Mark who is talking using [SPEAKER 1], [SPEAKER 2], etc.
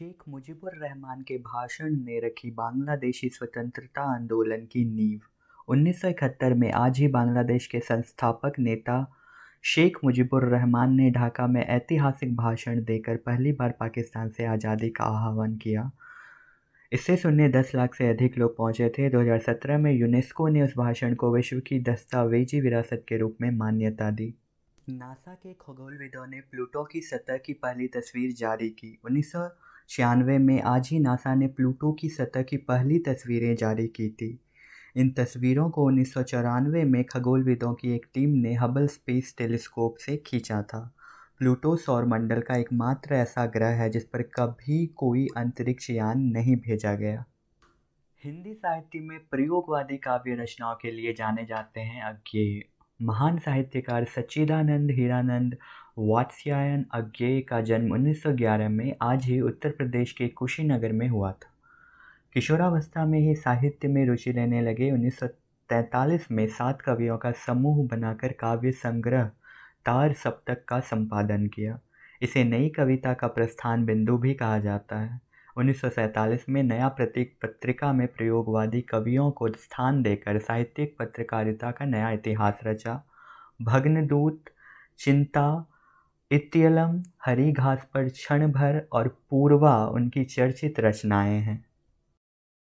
[SPEAKER 1] शेख मुजीबुर रहमान के भाषण ने रखी बांग्लादेशी स्वतंत्रता आंदोलन की नींव। 1971 में आज ही बांग्लादेश के संस्थापक नेता शेख मुजीबुर रहमान ने ढाका में ऐतिहासिक भाषण देकर पहली बार पाकिस्तान से आज़ादी का आह्वान किया। इसे सुनने 10 लाख से अधिक लोग पहुँचे थे। 2017 में यूनेस्को ने उस भाषण को विश्व की दस्तावेजी विरासत के रूप में मान्यता दी। नासा के खगोलविदों ने प्लूटो की सतह की पहली तस्वीर जारी की। उन्नीस सौ छियानवे में आज ही नासा ने प्लूटो की सतह की पहली तस्वीरें जारी की थी। इन तस्वीरों को उन्नीस सौ चौरानवे में खगोलविदों की एक टीम ने हबल स्पेस टेलीस्कोप से खींचा था। प्लूटो सौर मंडल का एकमात्र ऐसा ग्रह है जिस पर कभी कोई अंतरिक्ष यान नहीं भेजा गया। हिंदी साहित्य में प्रयोगवादी काव्य रचनाओं के लिए जाने जाते हैं अज्ञेय। महान साहित्यकार सच्चिदानंद हीरानंद वात्स्यायन अज्ञेय का जन्म 1911 में आज ही उत्तर प्रदेश के कुशीनगर में हुआ था। किशोरावस्था में ही साहित्य में रुचि लेने लगे 1943 में सात कवियों का समूह बनाकर काव्य संग्रह तार सप्तक का संपादन किया। इसे नई कविता का प्रस्थान बिंदु भी कहा जाता है। 1947 में नया प्रतीक पत्रिका में प्रयोगवादी कवियों को स्थान देकर साहित्यिक पत्रकारिता का नया इतिहास रचा। भग्नदूत, चिंता, इत्यलम हरी घास पर क्षण भर और पूर्वा उनकी चर्चित रचनाएँ हैं।